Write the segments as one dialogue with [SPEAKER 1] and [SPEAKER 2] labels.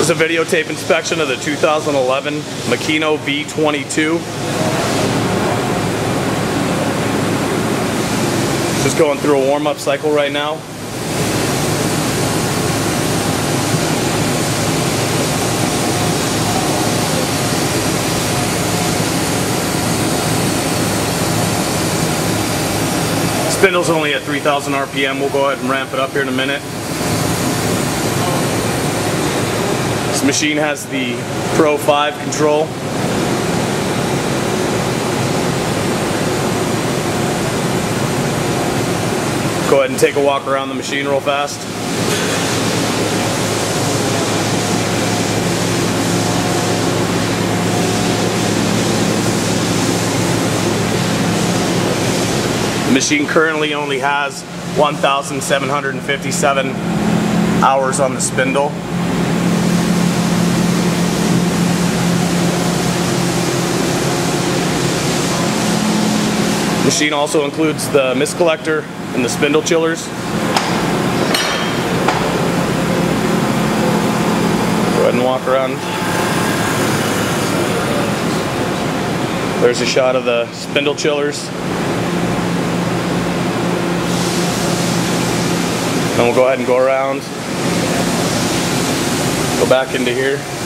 [SPEAKER 1] This is a videotape inspection of the 2011 Makino V22. Just going through a warm-up cycle right now. Spindle's only at 3,000 RPM. We'll go ahead and ramp it up here in a minute. This machine has the Pro 5 control. Go ahead and take a walk around the machine real fast. The machine currently only has 1,757 hours on the spindle. Machine also includes the mist collector and the spindle chillers. Go ahead and walk around. There's a shot of the spindle chillers. Then we'll go ahead and go around, go back into here.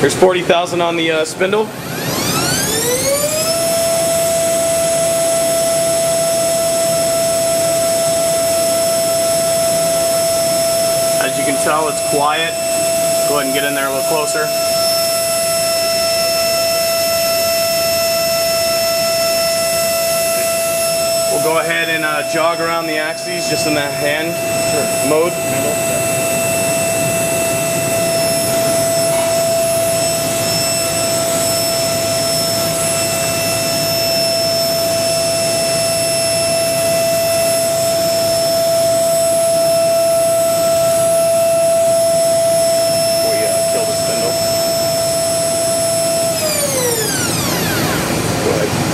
[SPEAKER 1] There's 40,000 on the uh, spindle. As you can tell, it's quiet. Go ahead and get in there a little closer. We'll go ahead and uh, jog around the axes just in that hand mode. we uh, kill the spindle. Go ahead.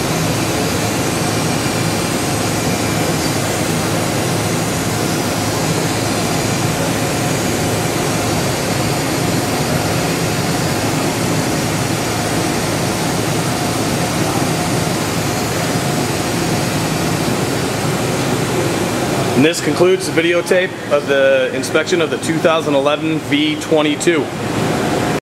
[SPEAKER 1] And this concludes the videotape of the inspection of the 2011 V22.